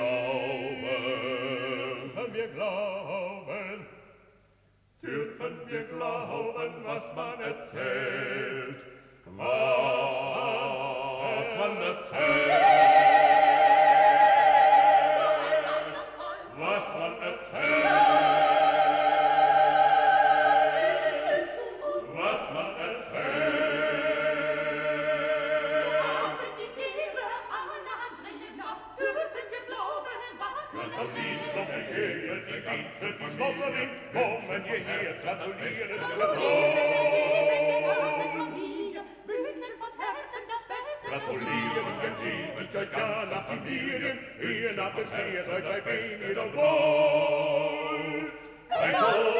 glauben, dürfen wir glauben, dürfen wir glauben, was man erzählt, was man erzählt. Ehe sie Grenze verschlossen ist, kommen hierher, gratulieren zum Lohn. Wüten von Herzen das Beste, gratulieren entschieden, seit gar nach Familien, ihr nach Beschehe seid bei mir doch wohl. Ein Wohl!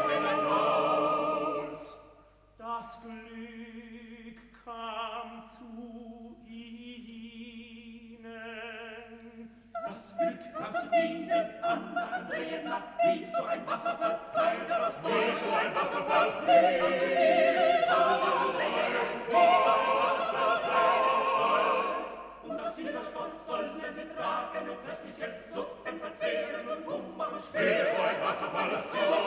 Kinder, wie so ein Wasserfall, keiner das Wie so ein Wasserfall, wie so ein Wasserfall. Und aus Silberstoff sollen sie tragen und köstliches Suppen verzehren und Hummer und Spät. Wie so ein Wasserfall, so ein Wasserfall.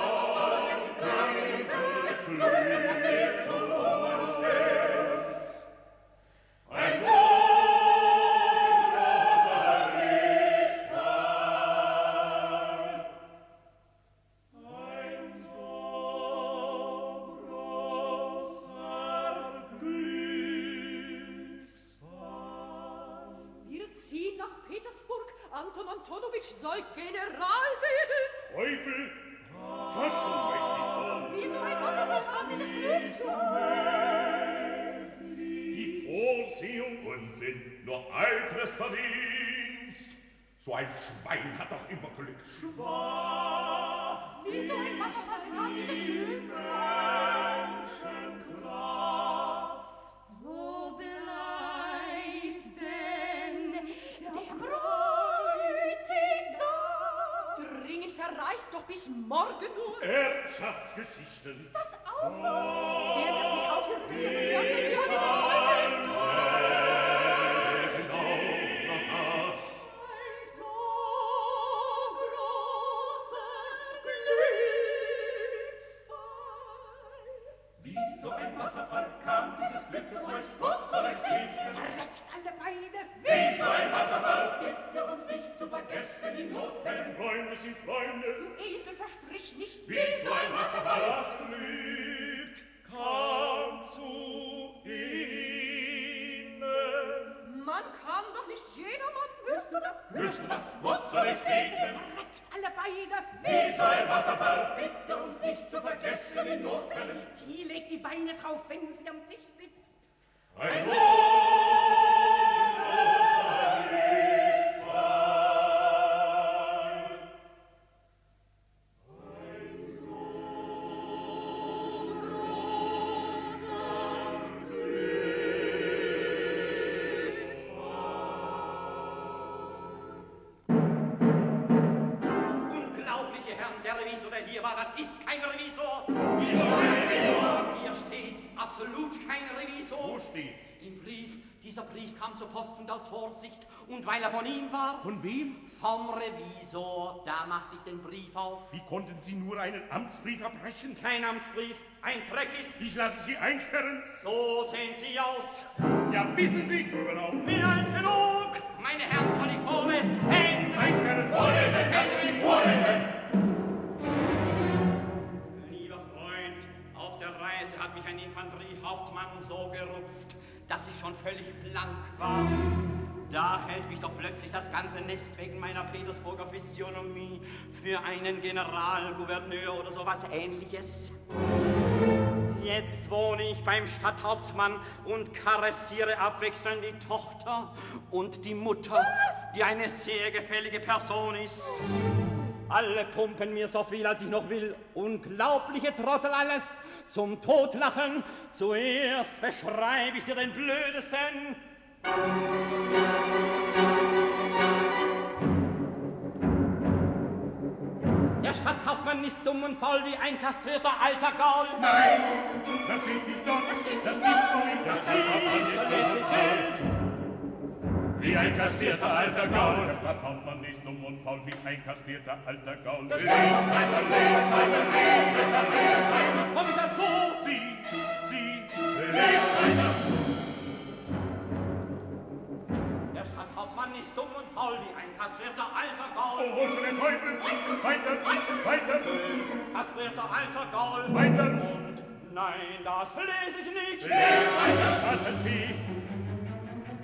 Ziehen nach Petersburg. Anton Antonowitsch soll General werden. Teufel, hassen mich nicht so. Die Vorsehung Unsinn, nur eitles Verdienst. So ein Schwein hat doch immer Glück. Wo doch bis morgen nur. Erbschaftsgeschichten. Das auch noch. Der wird sich auf ihre Hände bewerben. Ja, diese Teufel. Wir sind auch noch nach. Ein so großer Glücksfall. Wie so ein Wasserfall kam dieses Glück zu euch vergessen in Notfällen. Freunde sind Freunde. Du Esel, versprich nichts. Wie so ein Wasserfall, Das Glück kam zu ihnen. Man kann doch nicht jedermann, hörst du das? hörst du das? Gott soll euch segnen. Verreckt alle Beine. Wie so ein Wasserfall, bitte uns nicht zu vergessen in Notfällen. Die legt die Beine drauf, wenn sie am Tisch sitzt. Ein so das ist kein Revisor. Wieso ein Revisor? Hier steht's, absolut kein Revisor. Wo steht's? Im Brief. Dieser Brief kam zur Post und aus Vorsicht. Und weil er von ihm war. Von wem? Vom Revisor. Da machte ich den Brief auf. Wie konnten Sie nur einen Amtsbrief abbrechen? Kein Amtsbrief, ein Treckis. Ich lasse Sie einsperren. So sehen Sie aus. Ja, wissen Sie überhaupt. Mehr als genug. Meine Herren, soll ich vorlesen? Einsperren! Vorlesen! Lassen Sie vorlesen! Mich ein Infanteriehauptmann so gerupft, dass ich schon völlig blank war. Da hält mich doch plötzlich das ganze Nest wegen meiner Petersburger Physiognomie für einen Generalgouverneur oder sowas ähnliches. Jetzt wohne ich beim Stadthauptmann und karessiere abwechselnd die Tochter und die Mutter, die eine sehr gefällige Person ist. Alle pumpen mir so viel, als ich noch will. Unglaubliche Trottel alles. Zum Totlachen. Zuerst beschreibe ich dir den Blödesten. Der Stadthauptmann ist dumm und faul wie ein kastrierter alter Gaul. Nein, das steht nicht dort. Das steht vor mir. Das Stadthauptmann ist dumm und faul. Wie ein kastrierter alter Gaul. Der Stadthauptmann ist faul wie ein kastrierter alter Gaul. Lest weiter, lest weiter, lest weiter, lest weiter. Komm ich dazu? Sie, Sie, lest weiter. Der Stadthauptmann ist dumm und faul wie ein kastrierter alter Oh, Gaul. hol schon den Teufel. Weiter, weiter, Kastrierter alter Gaul. weiter. Und nein, das lese ich nicht. Lest weiter, starten Sie.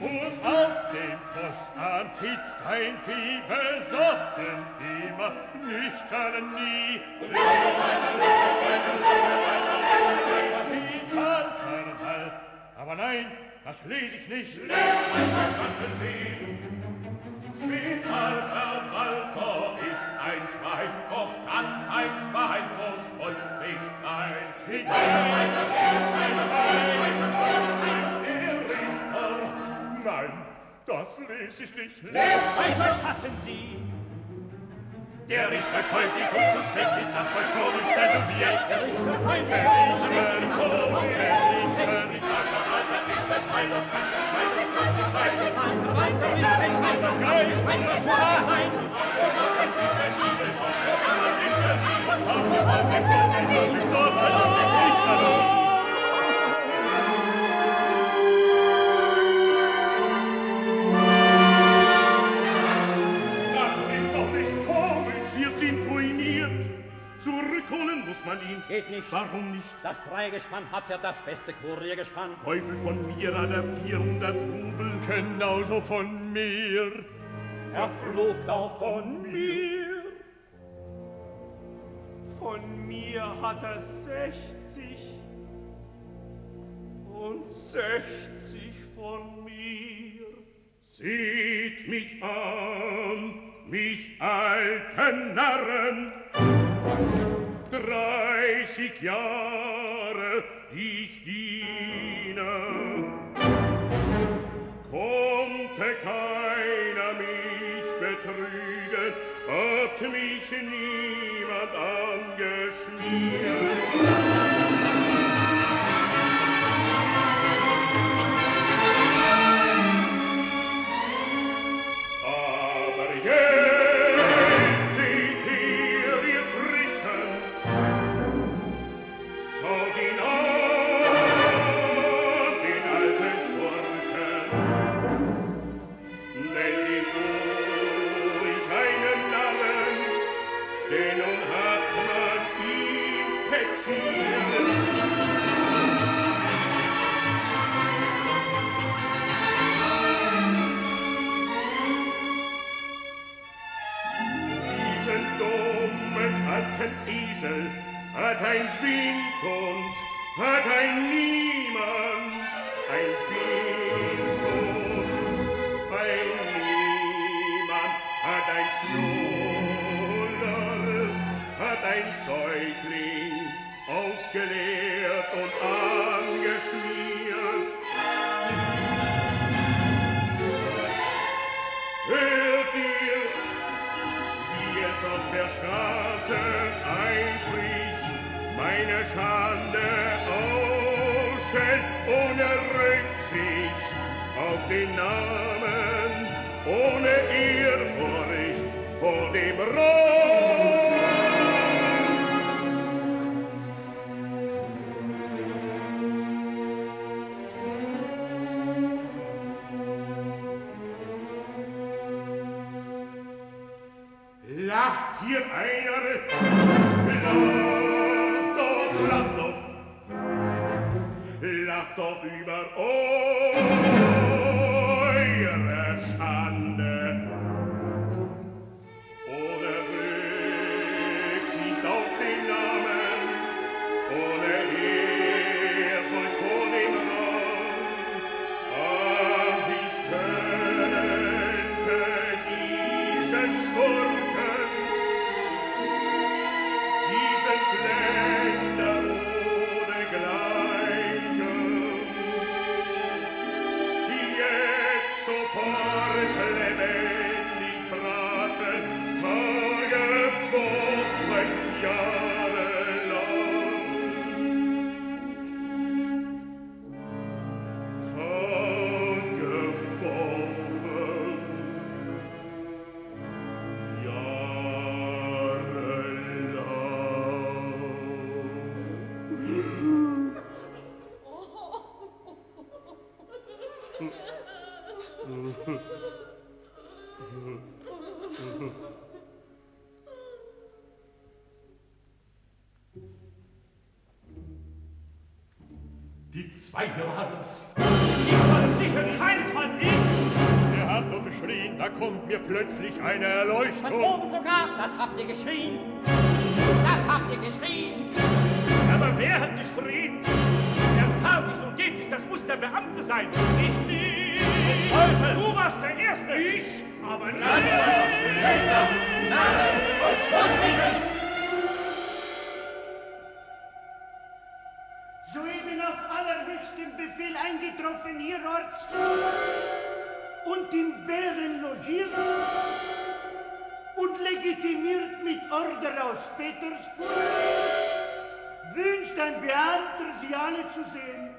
Und auf dem Postamt sitzt ein Vieh besoffen, immer nüchtern nie. Wie. Aber nein, das lese ich nicht. Verstanden Sie? Spitalverwalter ist ein Schwein, doch kann ein Schwein so schmutzig sein. Der ich nicht. Weiter statten Sie. Der Richter teuflig und suspekt ist das vollkommenste Subjekt. Der Richter Der Teufel. Richter, oh, der Richter, Richter, Das Geht nicht. Warum nicht? Das Dreigespann hat ja das beste Kuriergespann. Teufel von mir hat er 400 Rubel, genauso von mir. Er flog auch von mir. Von mir hat er 60 und 60 von mir. Sieht mich an, mich alten Narren, 30 Jahre ich diene. Konnte keiner mich betrügen, hat mich niemand angeschmiert. denn nun hat man ihn verziehen. Diesen dummen alten Esel hat ein Wind und hat ein Niemand, ein Wind und ein Niemand hat ein Schnur. Ein Säugling ausgeleert und angeschmiert. Hört ihr, wie so auf der Straße einfrisch, meine Schande ausschellt ohne Rücksicht auf den Namen, ohne Ehrfurcht vor dem Rot. lacht doch, lacht doch über eure Schande. Zwei waren's. Ich war es sicher keinesfalls ich. Er hat nur geschrien, da kommt mir plötzlich eine Von Erleuchtung. oben sogar, das habt ihr geschrien. Das habt ihr geschrien. Aber wer hat geschrien? Er zahlt nicht und geht nicht, das muss der Beamte sein. Ich nicht. Teufel! Du warst der Erste. Ich? Aber nein! Soeben auf allerhöchstem Befehl eingetroffen hierorts und im Bären logiert und legitimiert mit Order aus Petersburg, wünscht ein Beamter, Sie alle zu sehen.